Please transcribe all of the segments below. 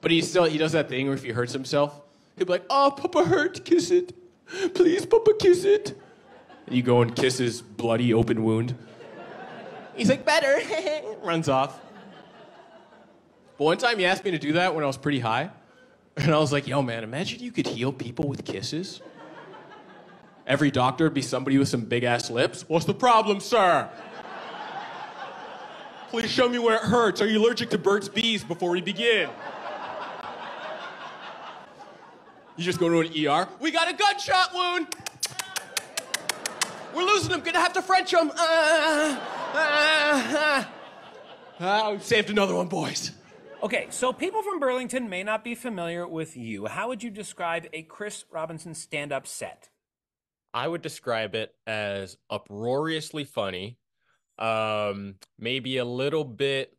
But he still he does that thing where if he hurts himself, he'll be like, "Oh, Papa hurt, kiss it, please, Papa, kiss it." And you go and kiss his bloody open wound. He's like, "Better," runs off. But one time he asked me to do that when I was pretty high, and I was like, "Yo, man, imagine you could heal people with kisses." Every doctor would be somebody with some big ass lips. What's the problem, sir? Please show me where it hurts. Are you allergic to Burt's Bees before we begin? You just go to an ER. We got a gunshot wound. We're losing him. Gonna have to French him. Ah, ah, ah. Ah, we saved another one, boys. Okay, so people from Burlington may not be familiar with you. How would you describe a Chris Robinson stand up set? I would describe it as uproariously funny, um, maybe a little bit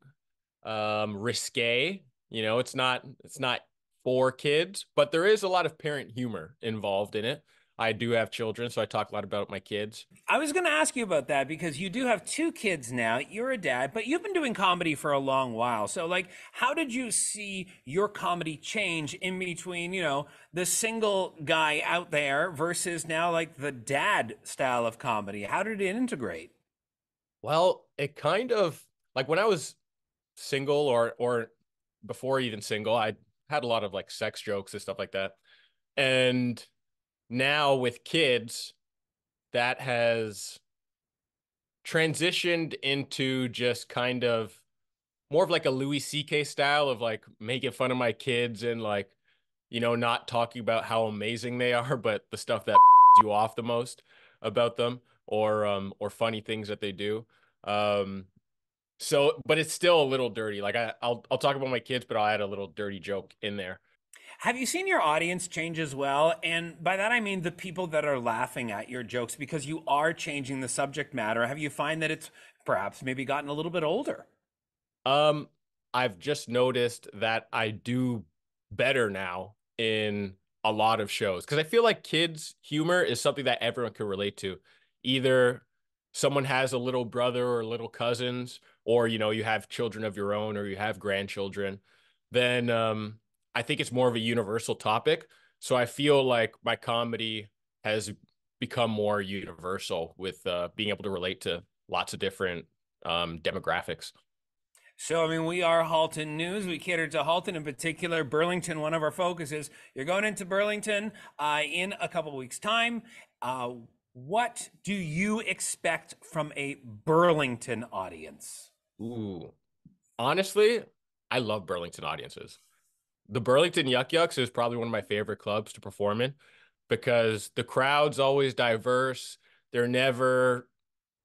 um, risque. You know, it's not it's not for kids, but there is a lot of parent humor involved in it. I do have children, so I talk a lot about my kids. I was going to ask you about that because you do have two kids now. You're a dad, but you've been doing comedy for a long while. So, like, how did you see your comedy change in between, you know, the single guy out there versus now, like, the dad style of comedy? How did it integrate? Well, it kind of like when I was single or or before even single, I had a lot of like sex jokes and stuff like that. And now with kids, that has transitioned into just kind of more of like a Louis C.K. style of like making fun of my kids and like, you know, not talking about how amazing they are, but the stuff that you off the most about them or um or funny things that they do. Um so but it's still a little dirty. Like I I'll I'll talk about my kids, but I'll add a little dirty joke in there. Have you seen your audience change as well? And by that I mean the people that are laughing at your jokes because you are changing the subject matter. Have you find that it's perhaps maybe gotten a little bit older? Um I've just noticed that I do better now in a lot of shows because I feel like kids humor is something that everyone can relate to. Either someone has a little brother or little cousins or you know you have children of your own or you have grandchildren then um I think it's more of a universal topic. So I feel like my comedy has become more universal with uh, being able to relate to lots of different um, demographics. So, I mean, we are Halton News. We cater to Halton in particular. Burlington, one of our focuses. You're going into Burlington uh, in a couple weeks' time. Uh, what do you expect from a Burlington audience? Ooh, honestly, I love Burlington audiences the Burlington Yuk Yuks is probably one of my favorite clubs to perform in because the crowd's always diverse. They're never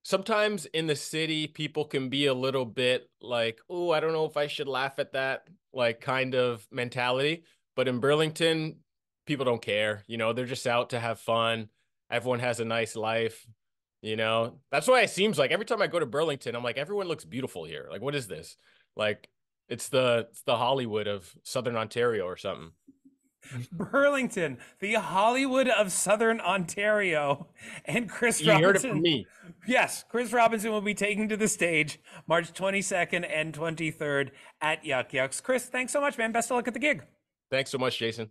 sometimes in the city people can be a little bit like, "Oh, I don't know if I should laugh at that," like kind of mentality. But in Burlington, people don't care. You know, they're just out to have fun. Everyone has a nice life. You know, that's why it seems like every time I go to Burlington, I'm like, everyone looks beautiful here. Like, what is this? Like, it's the it's the Hollywood of Southern Ontario or something. Burlington, the Hollywood of Southern Ontario, and Chris you Robinson. heard it from me. Yes, Chris Robinson will be taking to the stage March 22nd and 23rd at Yuk Yuks. Chris, thanks so much, man. Best of luck at the gig. Thanks so much, Jason.